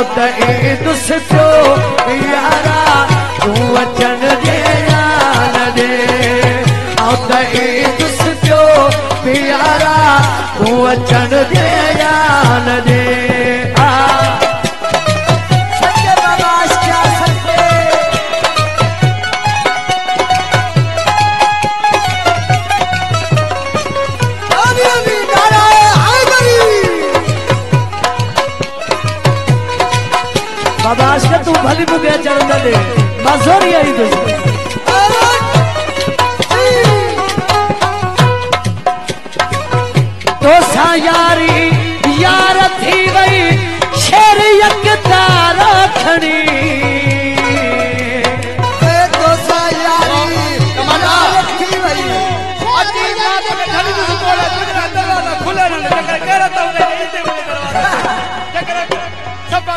दुस पियो प्यारा तू अचन जे दुस पियो प्यारा तू अचन आई यारी यार थी वई शेर तो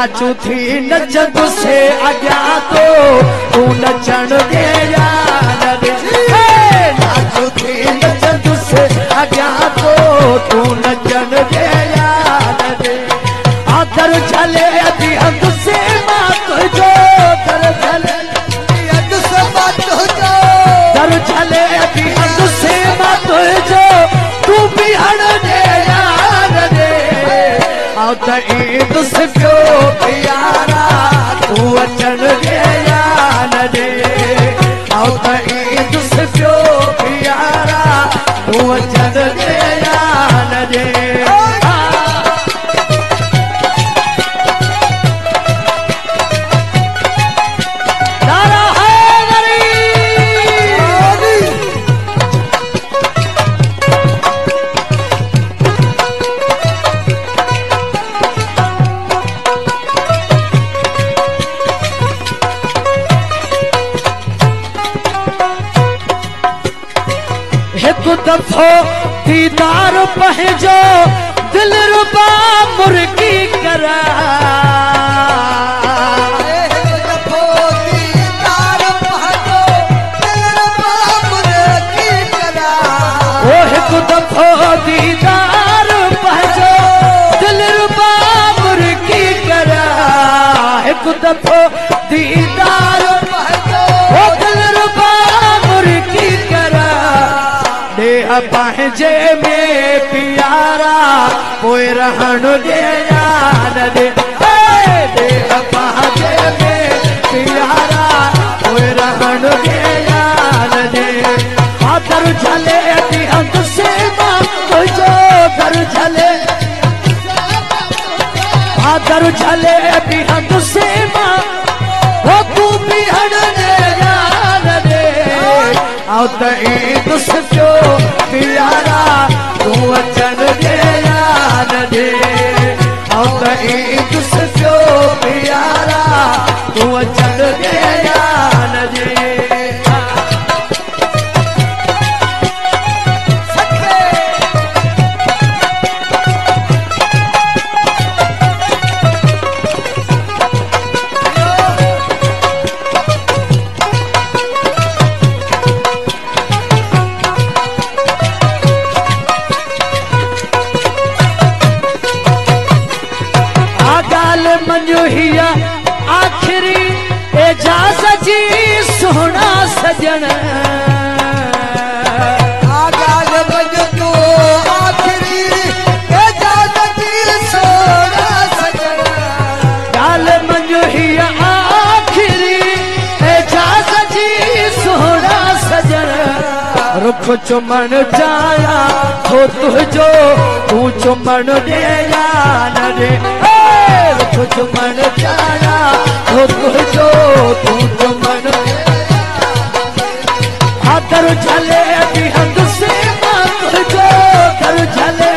नाचू थी नचंद से अॻियां तो तू नचण दे यार हे, नाचू त ईद هڪ دفعو ديدار پنهنجو دل ربا مرغي ڪرا پنهنجي ۾۾ پيارا ۽ ته ايندس جو औ मञो हीअ आख़िरी एजाज़ जी सोना सजण چمڻ چاهيان هو تنهنجو تون چمڻ ڏي يا نه ڏي اي، رک چمڻ چاهيان هو تنهنجو تون چمڻ ها در جهلي به هنڌ سي مان تنهنجو در جهلي